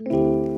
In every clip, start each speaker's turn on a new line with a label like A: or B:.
A: Música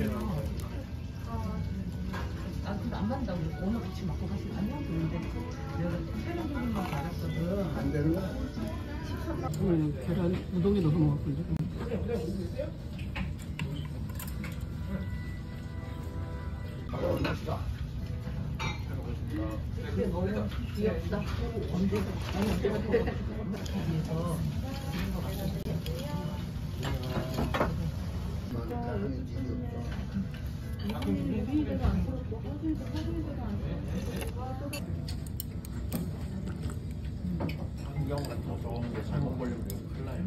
B: 질문을 시켜놓은
C: 아, 근데 안 맞다고 오늘 같이 먹고 가시면 안 되는데 내가 촬영국만 받았거든.
A: 안 되는 거야?
C: 응, 계란 우동에 넣어서 먹었는데. 근데 너무 귀엽다. 언제가 아니 언제가 거기에서
A: 당연히 집이
B: 같은 거 적은 게 잘못 걸리면 큰일 나요.